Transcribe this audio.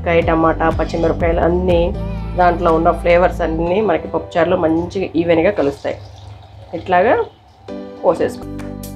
వంకాయ టమాటా పచ్చిమిరపకాయలు అన్నీ దాంట్లో ఉన్న ఫ్లేవర్స్ అన్నీ మనకి పప్పుచారులో మంచిగా ఈవెన్గా కలుస్తాయి. ఇట్లాగా పోసేసుకో